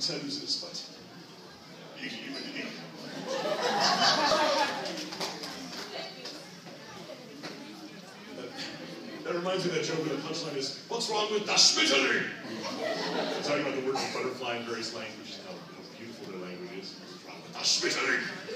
toes, but That reminds me of that joke where the punchline is, what's wrong with the Schmetterling? Talking about the word butterfly in various languages, how, how beautiful their language is. What's wrong with the Schmetterling?